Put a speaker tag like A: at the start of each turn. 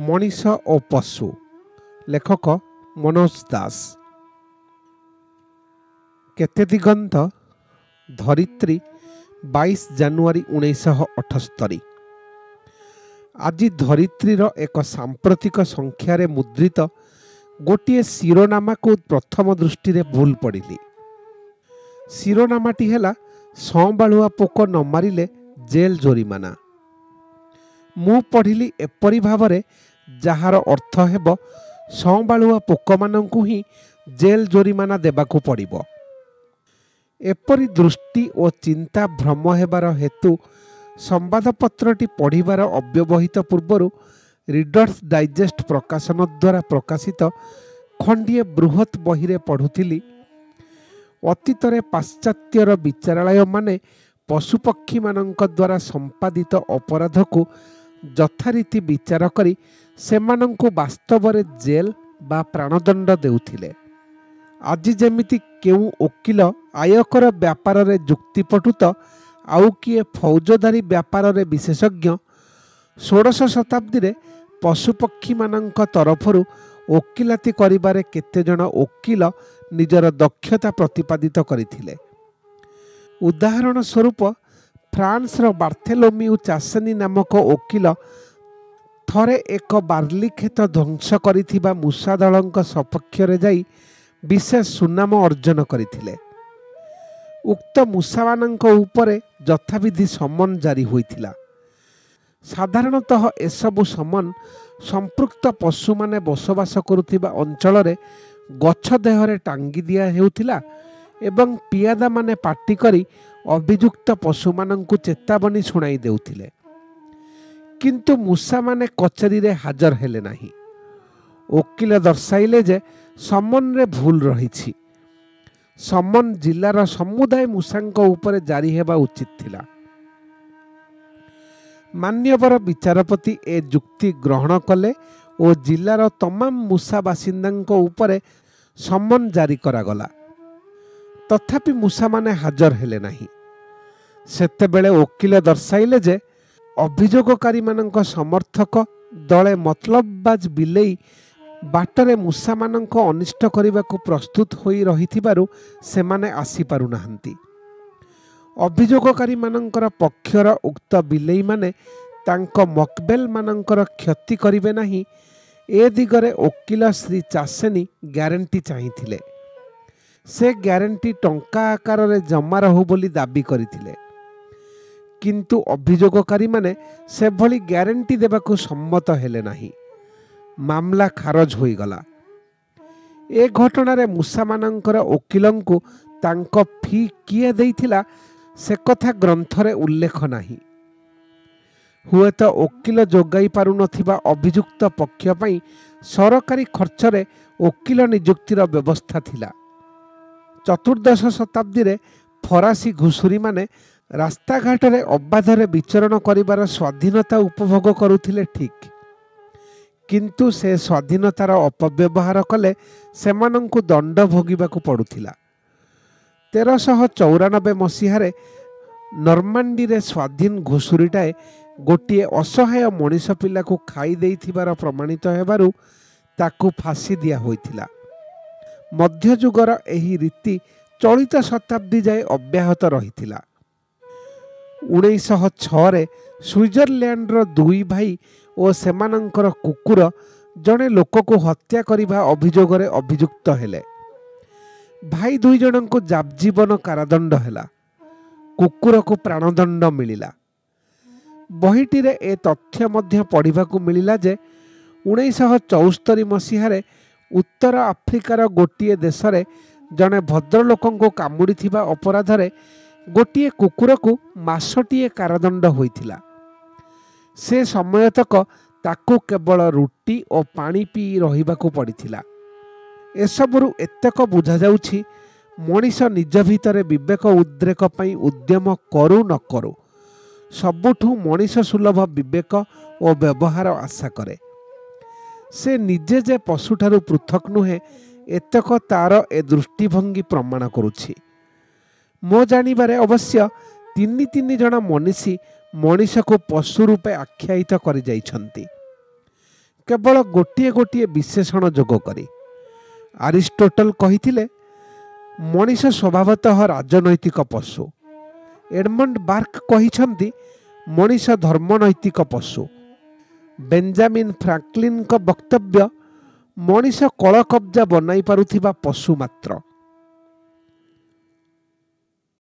A: ମଣିଷ ଓ ପଶୁ। ଲେଖକ ମନୋଜ ଦାସ। କେତେ ଦିଗନ୍ତ ଧରିତ୍ରୀ ବାଇଶ ଜାନୁଆରୀ ଉଣେଇଶହ ଅଠସ୍ତରୀ। ଆଜି ଧରିତ୍ରୀର ଏକ ସାମ୍ପ୍ରତିକ ସଂଖ୍ୟାରେ ମୁଦ୍ରିତ ଗୋଟିଏ ଶିରୋନାମାକୁ ପ୍ରଥମ ଦୃଷ୍ଟିରେ ଭୁଲ ପଡ଼ିଲି। ଶିରୋନାମାଟି ହେଲା ସଁବାଳୁଆ ପୋକ ନ ମାରିଲେ ଜେଲ୍ ଜୋରିମାନା। ମୁଁ ପଢ଼ିଲି ଏପରି ଭାବରେ ଯାହାର ଅର୍ଥ ହେବ ସଁବାଳୁଆ ପୋକମାନଙ୍କୁ ହିଁ ଜେଲ୍ ଜୋରିମାନା ଦେବାକୁ ପଡ଼ିବ। ଏପରି ଦୃଷ୍ଟି ଓ ଚିନ୍ତା ଭ୍ରମ ହେବାର ହେତୁ ସମ୍ବାଦପତ୍ରଟି ପଢ଼ିବାର ଅବ୍ୟବହିତ ପୂର୍ବରୁ ରିଡର୍ସ ଡାଇଜେଷ୍ଟ ପ୍ରକାଶନ ଦ୍ୱାରା ପ୍ରକାଶିତ ଖଣ୍ଡିଏ ବୃହତ୍ ବହିରେ ପଢ଼ୁଥିଲି ଅତୀତରେ ପାଶ୍ଚାତ୍ୟର ବିଚାରାଳୟମାନେ ପଶୁପକ୍ଷୀମାନଙ୍କ ଦ୍ୱାରା ସମ୍ପାଦିତ ଅପରାଧକୁ ଯଥାରୀତି ବିଚାର କରି ସେମାନଙ୍କୁ ବାସ୍ତବରେ ଜେଲ୍ ବା ପ୍ରାଣଦଣ୍ଡ ଦେଉଥିଲେ। ଆଜି ଯେମିତି କେଉଁ ଓକିଲ ଆୟକର ବ୍ୟାପାରରେ ଯୁକ୍ତିପଟୁ ତ ଆଉ କିଏ ଫୌଜଦାରୀ ବ୍ୟାପାରରେ ବିଶେଷଜ୍ଞ ଷୋଡ଼ଶ ଶତାବ୍ଦୀରେ ପଶୁପକ୍ଷୀମାନଙ୍କ ତରଫରୁ ଓକିଲାତି କରିବାରେ କେତେଜଣ ଓକିଲ ନିଜର ଦକ୍ଷତା ପ୍ରତିପାଦିତ କରିଥିଲେ। ଉଦାହରଣ ସ୍ୱରୂପ ଫ୍ରାନ୍ସର ବାର୍ଥେଲୋମିଉ ଚାସେନି ନାମକ ଓକିଲ ଥରେ ଏକ ବାର୍ଲି କ୍ଷେତ ଧ୍ୱଂସ କରିଥିବା ମୂଷା ଦଳଙ୍କ ସପକ୍ଷରେ ଯାଇ ବିଶେଷ ସୁନାମ ଅର୍ଜନ କରିଥିଲେ। ଉକ୍ତ ମୂଷାମାନଙ୍କ ଉପରେ ଯଥାବିଧି ସମନ ଜାରି ହୋଇଥିଲା। ସାଧାରଣତଃ ଏସବୁ ସମନ ସମ୍ପୃକ୍ତ ପଶୁମାନେ ବସବାସ କରୁଥିବା ଅଞ୍ଚଳରେ ଗଛ ଦେହରେ ଟାଙ୍ଗି ଦିଆ ହେଉଥିଲା ଏବଂ ପିଆଦାମାନେ ପାଟି କରି ଅଭିଯୁକ୍ତ ପଶୁମାନଙ୍କୁ ଚେତାବନୀ ଶୁଣାଇ ଦେଉଥିଲେ। କିନ୍ତୁ ମୂଷାମାନେ କଚେରୀରେ ହାଜର ହେଲେ ନାହିଁ। ଓକିଲ ଦର୍ଶାଇଲେ ଯେ ସମନରେ ଭୁଲ ରହିଛି। ସମନ ଜିଲ୍ଲାର ସମୁଦାୟ ମୂଷାଙ୍କ ଉପରେ ଜାରି ହେବା ଉଚିତ ଥିଲା। ମାନ୍ୟବର ବିଚାରପତି ଏ ଯୁକ୍ତି ଗ୍ରହଣ କଲେ ଓ ଜିଲ୍ଲାର ତମାମ ମୂଷା ବାସିନ୍ଦାଙ୍କ ଉପରେ ସମନ ଜାରି କରାଗଲା। ତଥାପି ମୂଷାମାନେ ହାଜର ହେଲେ ନାହିଁ ସେତେବେଳେ ଓକିଲ ଦର୍ଶାଇଲେ ଯେ ଅଭିଯୋଗକାରୀମାନଙ୍କ ସମର୍ଥକ ଦଳେ ମତଲବବାଜ ବିଲେଇ ବାଟରେ ମୂଷାମାନଙ୍କ ଅନିଷ୍ଟ କରିବାକୁ ପ୍ରସ୍ତୁତ ହୋଇ ରହିଥିବାରୁ ସେମାନେ ଆସିପାରୁନାହାନ୍ତି ଅଭିଯୋଗକାରୀମାନଙ୍କର ପକ୍ଷର ଉକ୍ତ ବିଲେଇମାନେ ତାଙ୍କ ମକବେଲମାନଙ୍କର କ୍ଷତି କରିବେ ନାହିଁ ଏ ଦିଗରେ ଓକିଲ ଶ୍ରୀ ଚାସେନି ଗ୍ୟାରେଣ୍ଟି ଚାହିଁଥିଲେ ସେ ଗ୍ୟାରେଣ୍ଟି ଟଙ୍କା ଆକାରରେ ଜମା ରହୁ ବୋଲି ଦାବି କରିଥିଲେ। କିନ୍ତୁ ଅଭିଯୋଗକାରୀମାନେ ସେଭଳି ଗ୍ୟାରେଣ୍ଟି ଦେବାକୁ ସମ୍ମତ ହେଲେ ନାହିଁ। ମାମଲା ଖାରଜ ହୋଇଗଲା। ଏ ଘଟଣାରେ ମୂଷାମାନଙ୍କର ଓକିଲଙ୍କୁ ତାଙ୍କ ଫି କିଏ ଦେଇଥିଲା ସେ କଥା ଗ୍ରନ୍ଥରେ ଉଲ୍ଲେଖ ନାହିଁ। ହୁଏତ ଓକିଲ ଯୋଗାଇ ପାରୁନଥିବା ଅଭିଯୁକ୍ତ ପକ୍ଷ ପାଇଁ ସରକାରୀ ଖର୍ଚ୍ଚରେ ଓକିଲ ନିଯୁକ୍ତିର ବ୍ୟବସ୍ଥା ଥିଲା। ଚତୁର୍ଦ୍ଦଶ ଶତାବ୍ଦୀରେ ଫରାସୀ ଘୁଷୁରୀମାନେ ରାସ୍ତାଘାଟରେ ଅବାଧରେ ବିଚରଣ କରିବାର ସ୍ୱାଧୀନତା ଉପଭୋଗ କରୁଥିଲେ ଠିକ୍ କିନ୍ତୁ ସେ ସ୍ୱାଧୀନତାର ଅପବ୍ୟବହାର କଲେ ସେମାନଙ୍କୁ ଦଣ୍ଡ ଭୋଗିବାକୁ ପଡ଼ୁଥିଲା ତେରଶହ ଚଉରାନବେ ମସିହାରେ ନର୍ମାଣ୍ଡିରେ ସ୍ୱାଧୀନ ଘୁଷୁରୀଟାଏ ଗୋଟିଏ ଅସହାୟ ମଣିଷ ପିଲାକୁ ଖାଇ ଦେଇଥିବାର ପ୍ରମାଣିତ ହେବାରୁ ତାକୁ ଫାଶୀ ଦିଆ ହୋଇଥିଲା ମଧ୍ୟଯୁଗର ଏହି ରୀତି ଚଳିତ ଶତାବ୍ଦୀ ଯାଏ ଅବ୍ୟାହତ ରହିଥିଲା। ଉଣେଇଶହ ଛଅରେ ସୁଇଜରଲ୍ୟାଣ୍ଡର ଦୁଇ ଭାଇ ଓ ସେମାନଙ୍କର କୁକୁର ଜଣେ ଲୋକକୁ ହତ୍ୟା କରିବା ଅଭିଯୋଗରେ ଅଭିଯୁକ୍ତ ହେଲେ। ଭାଇ ଦୁଇ ଜଣଙ୍କୁ ଯାବଜୀବନ କାରାଦଣ୍ଡ ହେଲା। କୁକୁରକୁ ପ୍ରାଣଦଣ୍ଡ ମିଳିଲା। ବହିଟିରେ ଏ ତଥ୍ୟ ମଧ୍ୟ ପଢ଼ିବାକୁ ମିଳିଲା ଯେ ଉଣେଇଶହ ଚଉସ୍ତରୀ ମସିହାରେ ଉତ୍ତର ଆଫ୍ରିକାର ଗୋଟିଏ ଦେଶରେ ଜଣେ ଭଦ୍ରଲୋକଙ୍କୁ କାମୁଡ଼ିଥିବା ଅପରାଧରେ ଗୋଟିଏ କୁକୁରକୁ ମାସଟିଏ କାରାଦଣ୍ଡ ହୋଇଥିଲା। ସେ ସମୟତକ ତାକୁ କେବଳ ରୁଟି ଓ ପାଣି ପିଇ ରହିବାକୁ ପଡ଼ିଥିଲା। ଏସବୁରୁ ଏତକ ବୁଝାଯାଉଛି ମଣିଷ ନିଜ ଭିତରେ ବିବେକ ଉଦ୍ରେକ ପାଇଁ ଉଦ୍ୟମ କରୁ ନ କରୁ ସବୁଠୁ ମଣିଷ ସୁଲଭ ବିବେକ ଓ ବ୍ୟବହାର ଆଶା କରେ। ସେ ନିଜେ ଯେ ପଶୁଠାରୁ ପୃଥକ ନୁହେଁ ଏତକ ତାର ଏ ଦୃଷ୍ଟିଭଙ୍ଗୀ ପ୍ରମାଣ କରୁଛି। ମୋ ଜାଣିବାରେ ଅବଶ୍ୟ ତିନି ତିନି ଜଣ ମନୀଷୀ ମଣିଷକୁ ପଶୁ ରୂପେ ଆଖ୍ୟାୟିତ କରିଯାଇଛନ୍ତି। କେବଳ ଗୋଟିଏ ଗୋଟିଏ ବିଶେଷଣ ଯୋଗ କରି। ଆରିଷ୍ଟୋଟଲ କହିଥିଲେ ମଣିଷ ସ୍ୱଭାବତଃ ରାଜନୈତିକ ପଶୁ। ଏଡମଣ୍ଡ ବାର୍କ କହିଛନ୍ତି ମଣିଷ ଧର୍ମନୈତିକ ପଶୁ। ବେଞ୍ଜାମିନ୍ ଫ୍ରାଙ୍କଲିନ୍ଙ୍କ ବକ୍ତବ୍ୟ ମଣିଷ କଳକବ୍ଜା ବନାଇ ପାରୁଥିବା ପଶୁ ମାତ୍ର